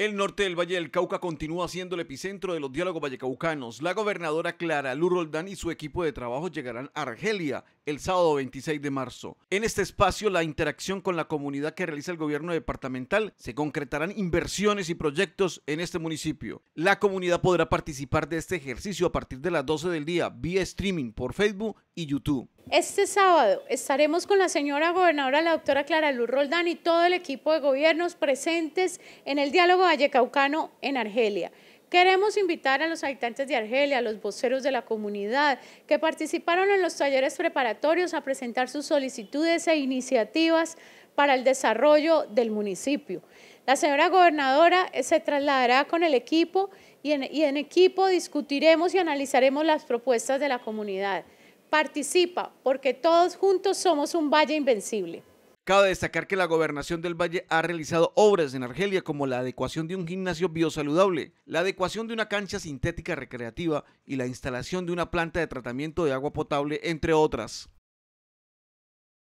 El norte del Valle del Cauca continúa siendo el epicentro de los diálogos vallecaucanos. La gobernadora Clara Lu Roldán y su equipo de trabajo llegarán a Argelia el sábado 26 de marzo. En este espacio, la interacción con la comunidad que realiza el gobierno departamental se concretarán inversiones y proyectos en este municipio. La comunidad podrá participar de este ejercicio a partir de las 12 del día vía streaming por Facebook y YouTube. Este sábado estaremos con la señora gobernadora, la doctora Clara Luz Roldán y todo el equipo de gobiernos presentes en el diálogo vallecaucano en Argelia. Queremos invitar a los habitantes de Argelia, a los voceros de la comunidad que participaron en los talleres preparatorios a presentar sus solicitudes e iniciativas para el desarrollo del municipio. La señora gobernadora se trasladará con el equipo y en, y en equipo discutiremos y analizaremos las propuestas de la comunidad. Participa, porque todos juntos somos un valle invencible. Cabe destacar que la gobernación del Valle ha realizado obras en Argelia como la adecuación de un gimnasio biosaludable, la adecuación de una cancha sintética recreativa y la instalación de una planta de tratamiento de agua potable, entre otras.